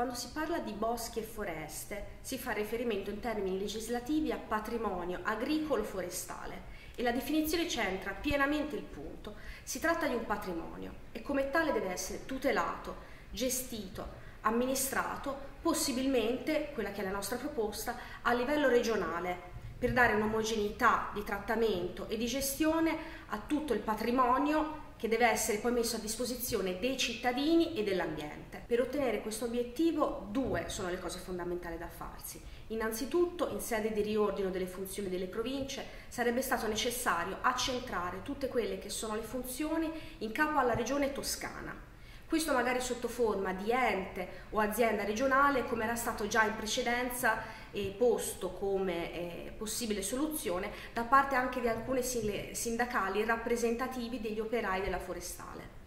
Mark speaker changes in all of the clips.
Speaker 1: Quando si parla di boschi e foreste si fa riferimento in termini legislativi a patrimonio agricolo-forestale e la definizione centra pienamente il punto. Si tratta di un patrimonio e come tale deve essere tutelato, gestito, amministrato, possibilmente, quella che è la nostra proposta, a livello regionale per dare un'omogeneità di trattamento e di gestione a tutto il patrimonio che deve essere poi messo a disposizione dei cittadini e dell'ambiente. Per ottenere questo obiettivo due sono le cose fondamentali da farsi. Innanzitutto, in sede di riordino delle funzioni delle province, sarebbe stato necessario accentrare tutte quelle che sono le funzioni in capo alla regione toscana questo magari sotto forma di ente o azienda regionale come era stato già in precedenza eh, posto come eh, possibile soluzione da parte anche di alcune sindacali rappresentativi degli operai della forestale.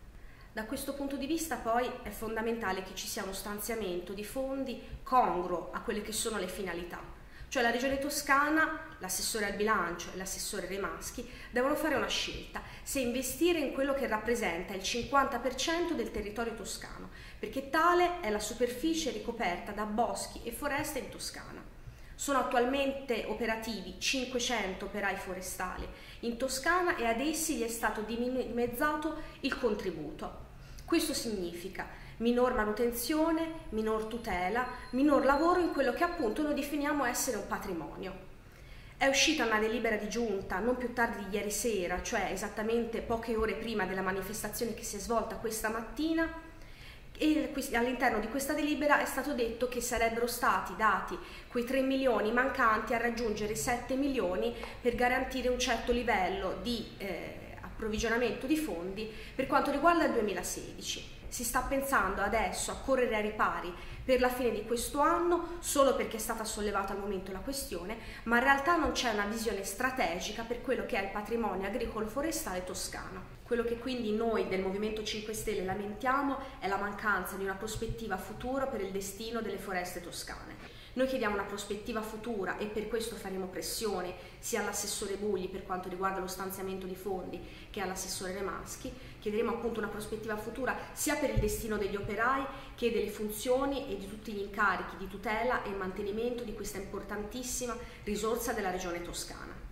Speaker 1: Da questo punto di vista poi è fondamentale che ci sia uno stanziamento di fondi congruo a quelle che sono le finalità cioè la Regione Toscana, l'assessore al bilancio e l'assessore Remaschi devono fare una scelta se investire in quello che rappresenta il 50% del territorio toscano, perché tale è la superficie ricoperta da boschi e foreste in Toscana. Sono attualmente operativi 500 operai forestali in Toscana e ad essi gli è stato dimezzato il contributo. Questo significa minor manutenzione, minor tutela, minor lavoro in quello che appunto noi definiamo essere un patrimonio. È uscita una delibera di giunta non più tardi di ieri sera, cioè esattamente poche ore prima della manifestazione che si è svolta questa mattina, e all'interno di questa delibera è stato detto che sarebbero stati dati quei 3 milioni mancanti a raggiungere i 7 milioni per garantire un certo livello di eh, approvvigionamento di fondi per quanto riguarda il 2016 si sta pensando adesso a correre ai ripari per la fine di questo anno solo perché è stata sollevata al momento la questione, ma in realtà non c'è una visione strategica per quello che è il patrimonio agricolo forestale toscano. Quello che quindi noi del Movimento 5 Stelle lamentiamo è la mancanza di una prospettiva futura per il destino delle foreste toscane. Noi chiediamo una prospettiva futura e per questo faremo pressione sia all'assessore Bugli per quanto riguarda lo stanziamento di fondi che all'assessore Remaschi. Chiederemo appunto una prospettiva futura sia per il destino degli operai che delle funzioni e di tutti gli incarichi di tutela e mantenimento di questa importantissima risorsa della regione toscana.